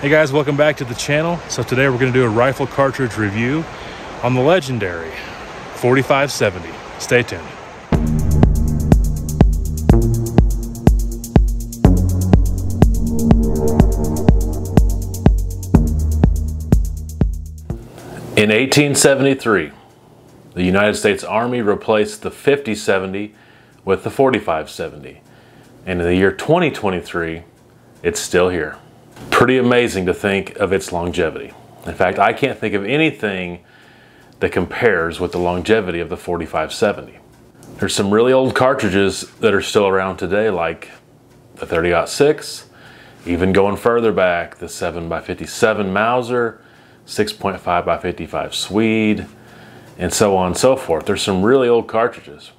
Hey guys, welcome back to the channel. So today we're going to do a rifle cartridge review on the legendary 4570. Stay tuned. In 1873, the United States Army replaced the 5070 with the 4570. And in the year 2023, it's still here. Pretty amazing to think of its longevity. In fact, I can't think of anything that compares with the longevity of the 4570. There's some really old cartridges that are still around today, like the 30-06, even going further back, the 7x57 Mauser, 6.5 by 55 Swede, and so on and so forth. There's some really old cartridges.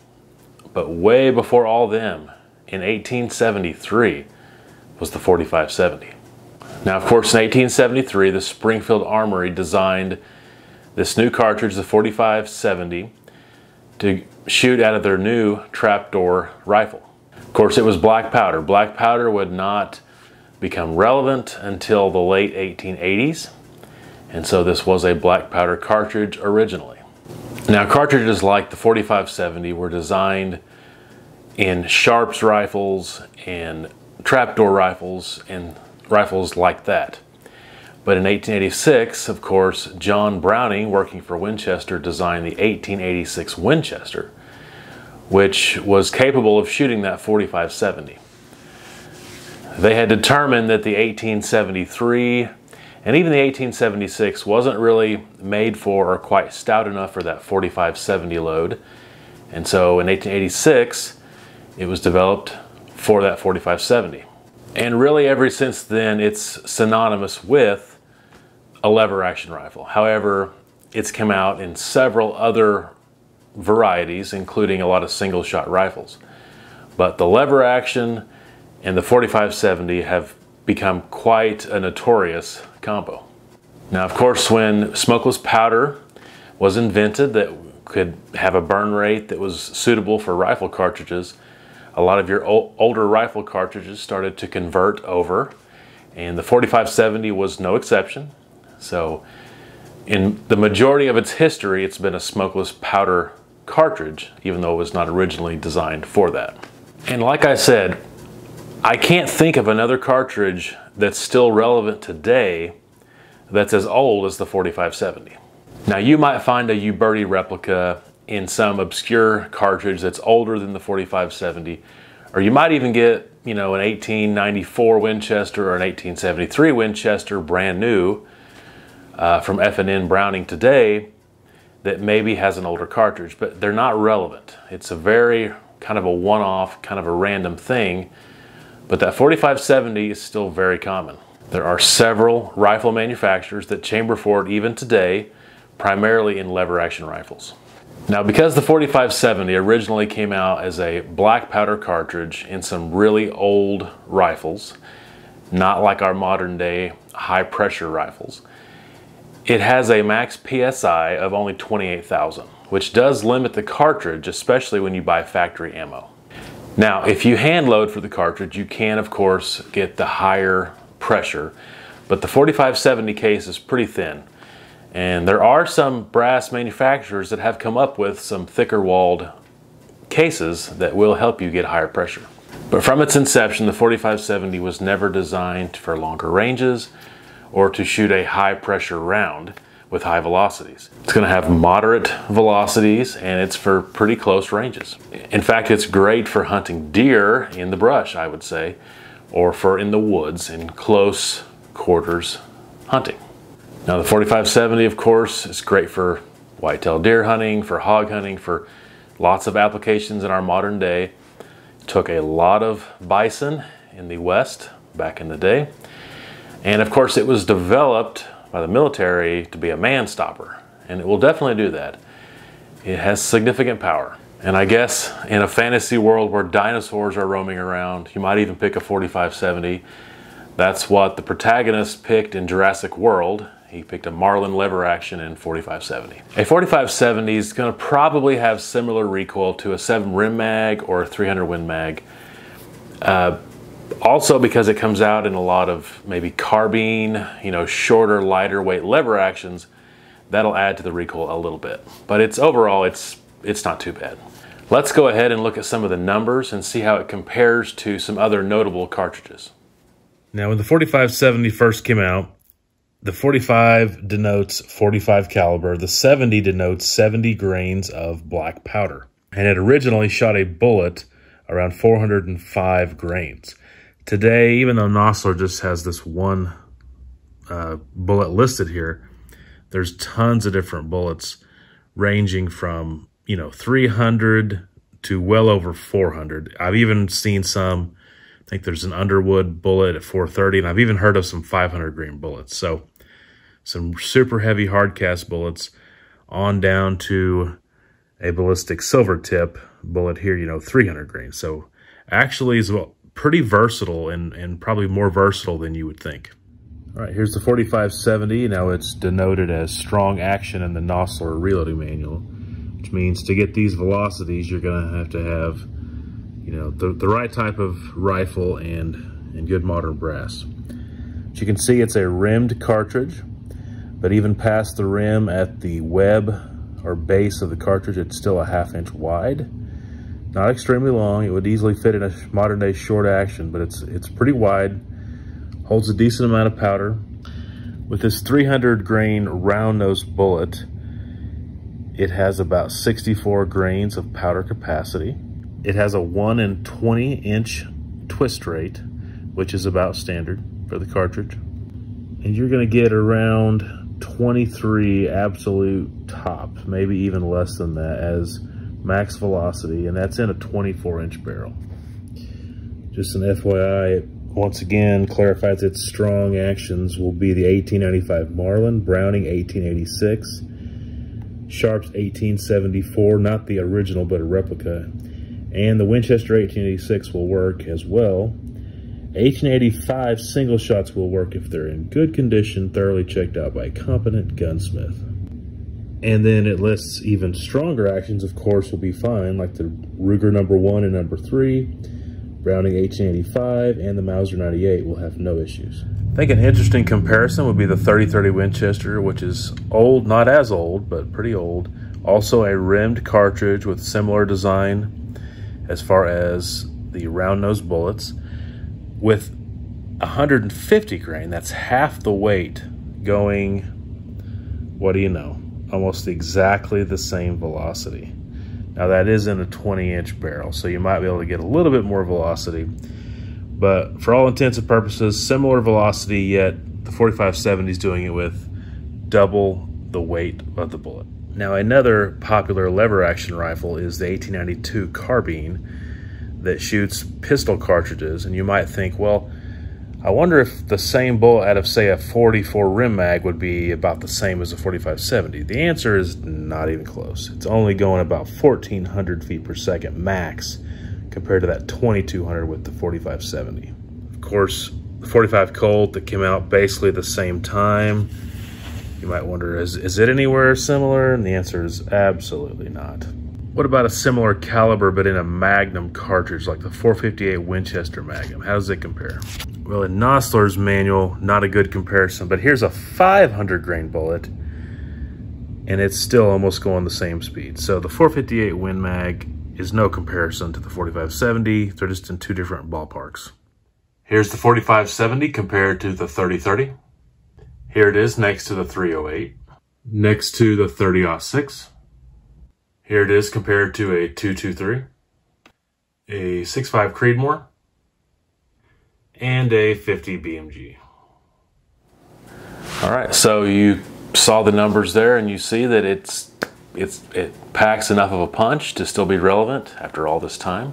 But way before all them, in 1873, was the 4570. Now, of course, in 1873, the Springfield Armory designed this new cartridge, the 4570, to shoot out of their new trapdoor rifle. Of course, it was black powder. Black powder would not become relevant until the late 1880s, and so this was a black powder cartridge originally. Now, cartridges like the 4570 were designed in Sharps rifles and trapdoor rifles and rifles like that. But in 1886, of course, John Browning, working for Winchester, designed the 1886 Winchester, which was capable of shooting that 4570. They had determined that the 1873 and even the 1876 wasn't really made for or quite stout enough for that 4570 load. And so in 1886, it was developed for that 4570. And really ever since then, it's synonymous with a lever action rifle. However, it's come out in several other varieties, including a lot of single shot rifles. But the lever action and the 4570 have become quite a notorious combo. Now, of course, when smokeless powder was invented that could have a burn rate that was suitable for rifle cartridges, a lot of your older rifle cartridges started to convert over, and the 4570 was no exception. So, in the majority of its history, it's been a smokeless powder cartridge, even though it was not originally designed for that. And like I said, I can't think of another cartridge that's still relevant today that's as old as the 4570. Now you might find a Uberti replica in some obscure cartridge that's older than the 4570, or you might even get, you know, an 1894 Winchester or an 1873 Winchester brand new uh, from F&N Browning today that maybe has an older cartridge, but they're not relevant. It's a very kind of a one-off, kind of a random thing but that 4570 is still very common. There are several rifle manufacturers that chamber for it even today, primarily in lever action rifles. Now because the 4570 originally came out as a black powder cartridge in some really old rifles, not like our modern day high pressure rifles, it has a max PSI of only 28,000, which does limit the cartridge, especially when you buy factory ammo. Now, if you hand load for the cartridge, you can, of course, get the higher pressure, but the 4570 case is pretty thin. And there are some brass manufacturers that have come up with some thicker walled cases that will help you get higher pressure. But from its inception, the 4570 was never designed for longer ranges or to shoot a high pressure round with high velocities. It's going to have moderate velocities and it's for pretty close ranges. In fact, it's great for hunting deer in the brush, I would say, or for in the woods in close quarters hunting. Now the 4570, of course, is great for whitetail deer hunting, for hog hunting, for lots of applications in our modern day. Took a lot of bison in the West back in the day. And of course, it was developed by the military to be a man stopper, and it will definitely do that. It has significant power. And I guess in a fantasy world where dinosaurs are roaming around, you might even pick a 4570. That's what the protagonist picked in Jurassic World. He picked a Marlin lever action in 4570. A 4570 is going to probably have similar recoil to a 7 Rem mag or a 300 Win mag. Uh, Also, because it comes out in a lot of maybe carbine, you know, shorter, lighter weight lever actions, that'll add to the recoil a little bit. But it's overall, it's, it's not too bad. Let's go ahead and look at some of the numbers and see how it compares to some other notable cartridges. Now, when the 4570 first came out, the 45 denotes 45 caliber. The 70 denotes 70 grains of black powder. And it originally shot a bullet around 405 grains. Today, even though Nosler just has this one uh, bullet listed here, there's tons of different bullets ranging from you know, 300 to well over 400. I've even seen some, I think there's an Underwood bullet at 430, and I've even heard of some 500 grain bullets. So some super heavy hard cast bullets on down to a ballistic silver tip bullet here, you know, 300 grain. So actually is pretty versatile and, and probably more versatile than you would think. All right, here's the 4570. Now it's denoted as strong action in the Nosler reloading manual which means to get these velocities, you're gonna have to have, you know, the, the right type of rifle and, and good modern brass. As you can see, it's a rimmed cartridge, but even past the rim at the web or base of the cartridge, it's still a half inch wide. Not extremely long. It would easily fit in a modern day short action, but it's, it's pretty wide, holds a decent amount of powder. With this 300 grain round nose bullet, it has about 64 grains of powder capacity. It has a 1 in 20 inch twist rate, which is about standard for the cartridge. And you're going to get around 23 absolute top, maybe even less than that as max velocity, and that's in a 24 inch barrel. Just an FYI, it once again clarifies its strong actions will be the 1895 Marlin, Browning 1886, Sharps 1874, not the original, but a replica. And the Winchester 1886 will work as well. 1885 single shots will work if they're in good condition, thoroughly checked out by a competent gunsmith. And then it lists even stronger actions, of course, will be fine, like the Ruger number one and number three, Browning 1885, and the Mauser 98 will have no issues. I think an interesting comparison would be the 3030 Winchester, which is old, not as old, but pretty old. Also a rimmed cartridge with similar design as far as the round nose bullets with 150 grain. That's half the weight going, what do you know, almost exactly the same velocity. Now that is in a 20 inch barrel, so you might be able to get a little bit more velocity but for all intents and purposes, similar velocity, yet the 4570 is doing it with double the weight of the bullet. Now, another popular lever action rifle is the 1892 carbine that shoots pistol cartridges, and you might think, well, I wonder if the same bullet out of, say, a 44 Rem mag would be about the same as a 4570. The answer is not even close. It's only going about 1,400 feet per second max compared to that 2200 with the 4570. Of course, the 45 Colt that came out basically the same time. You might wonder, is, is it anywhere similar? And the answer is absolutely not. What about a similar caliber but in a Magnum cartridge like the 458 Winchester Magnum? How does it compare? Well, in Nosler's manual, not a good comparison, but here's a 500 grain bullet and it's still almost going the same speed. So the 458 Win Mag is no comparison to the 4570. They're just in two different ballparks. Here's the 4570 compared to the 3030. Here it is next to the 308. Next to the 30-06. Here it is compared to a 223. A 65 Creedmoor. And a 50 BMG. All right, so you saw the numbers there and you see that it's it's, it packs enough of a punch to still be relevant after all this time.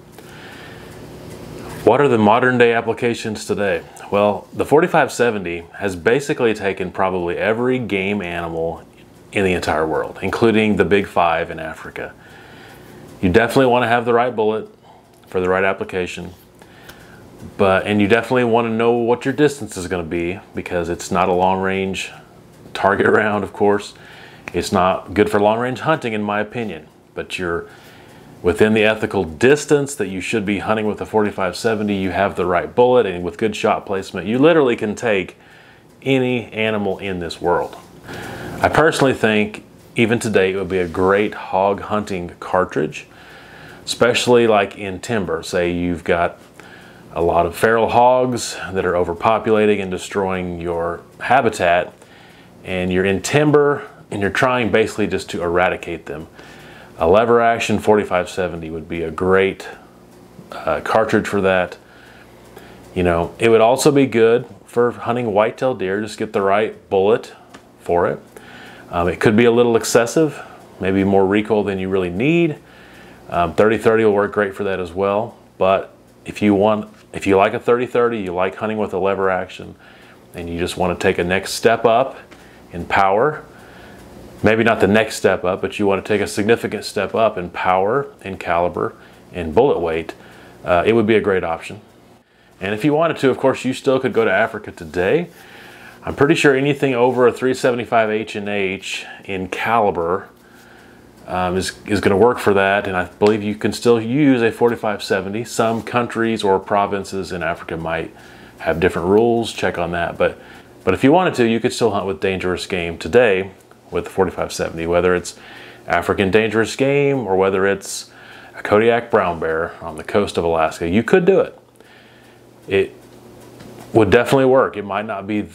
What are the modern day applications today? Well, the 4570 has basically taken probably every game animal in the entire world, including the big five in Africa. You definitely want to have the right bullet for the right application, but and you definitely want to know what your distance is going to be because it's not a long range target round, of course. It's not good for long range hunting in my opinion, but you're within the ethical distance that you should be hunting with a 4570, you have the right bullet, and with good shot placement, you literally can take any animal in this world. I personally think even today it would be a great hog hunting cartridge, especially like in timber. Say you've got a lot of feral hogs that are overpopulating and destroying your habitat, and you're in timber and you're trying basically just to eradicate them. A lever action 4570 would be a great uh, cartridge for that. You know, it would also be good for hunting whitetail deer. Just get the right bullet for it. Um, it could be a little excessive, maybe more recoil than you really need. 30-30 um, will work great for that as well. But if you want, if you like a 30-30, you like hunting with a lever action, and you just want to take a next step up in power, maybe not the next step up, but you want to take a significant step up in power, in caliber, in bullet weight, uh, it would be a great option. And if you wanted to, of course, you still could go to Africa today. I'm pretty sure anything over a 375 H&H in caliber um, is, is going to work for that. And I believe you can still use a 4570. Some countries or provinces in Africa might have different rules. Check on that. But, but if you wanted to, you could still hunt with dangerous game today with the 4570, whether it's African dangerous game or whether it's a Kodiak brown bear on the coast of Alaska. You could do it. It would definitely work. It might not be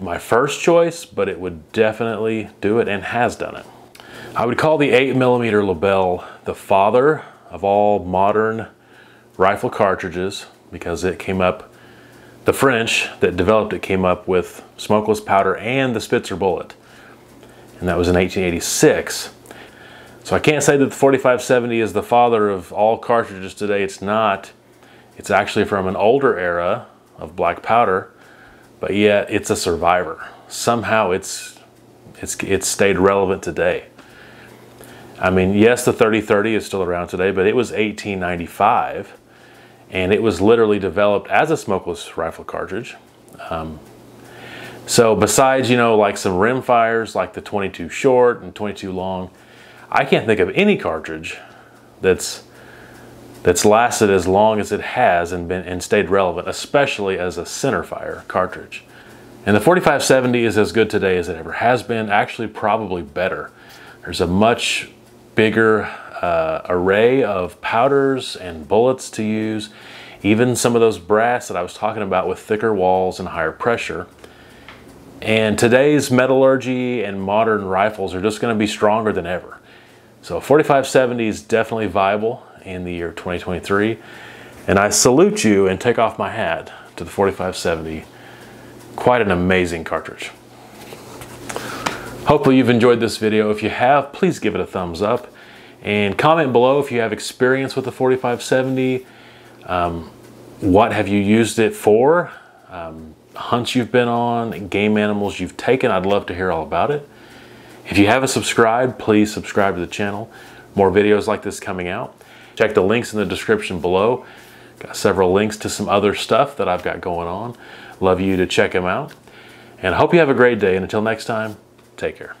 my first choice, but it would definitely do it and has done it. I would call the 8mm Lebel the father of all modern rifle cartridges because it came up, the French that developed it came up with smokeless powder and the Spitzer bullet and that was in 1886. So I can't say that the 4570 is the father of all cartridges today. It's not. It's actually from an older era of black powder, but yet it's a survivor. Somehow it's it's it's stayed relevant today. I mean, yes, the 3030 is still around today, but it was 1895, and it was literally developed as a smokeless rifle cartridge. Um, so besides, you know, like some rim fires like the 22 short and 22 long, I can't think of any cartridge that's that's lasted as long as it has and been and stayed relevant, especially as a center fire cartridge. And the 4570 is as good today as it ever has been, actually probably better. There's a much bigger uh, array of powders and bullets to use. Even some of those brass that I was talking about with thicker walls and higher pressure and today's metallurgy and modern rifles are just going to be stronger than ever. So 4570 is definitely viable in the year 2023. And I salute you and take off my hat to the 4570. Quite an amazing cartridge. Hopefully you've enjoyed this video. If you have, please give it a thumbs up. And comment below if you have experience with the 4570. Um, what have you used it for? Um, hunts you've been on, game animals you've taken. I'd love to hear all about it. If you haven't subscribed, please subscribe to the channel. More videos like this coming out. Check the links in the description below. Got several links to some other stuff that I've got going on. Love you to check them out. And I hope you have a great day. And until next time, take care.